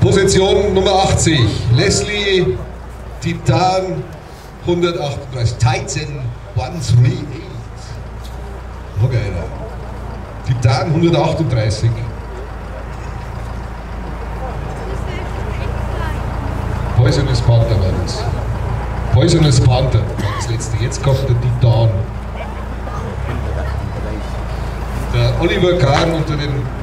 Position Nummer 80, Leslie Titan 138, Titan 138. Okay. Titan 138. Poisonous Panther war das. Poisonous Panther war das letzte. Jetzt kommt der Titan. Der Oliver Kahn unter den